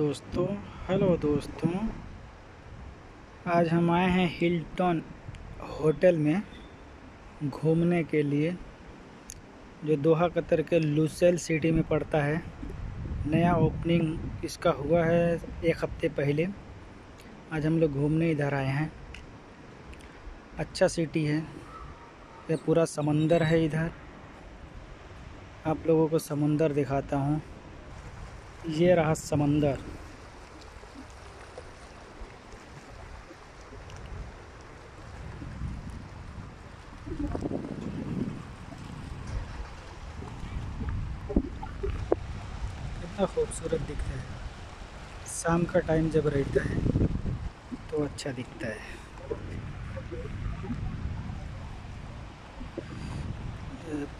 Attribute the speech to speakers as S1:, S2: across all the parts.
S1: दोस्तों हेलो दोस्तों। आज हम आए हैं हिल्टन होटल में घूमने के लिए, जो दोहा कतर के लुसेल सिटी में पड़ता है। नया ओपनिंग इसका हुआ है एक हफ़्ते पहले। आज हम लोग घूमने इधर आए हैं। अच्छा सिटी है। ये पूरा समंदर है इधर। आप लोगों को समंदर दिखाता हूँ। ये रहा समंदर। कितना खूबसूरत दिखता है। शाम का टाइम जब रहता है तो अच्छा दिखता है।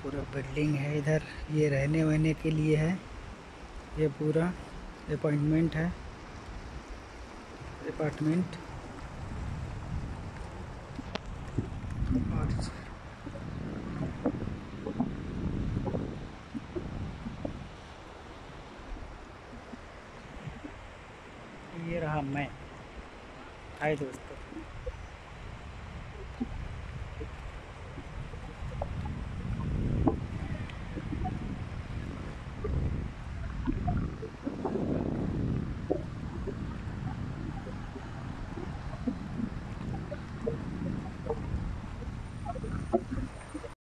S1: पूरा बिल्डिंग है इधर, ये रहने वहने के लिए है। ये पूरा अपॉइंटमेंट है। अपार्टमेंट ये रहा मैं। हाय दोस्तों।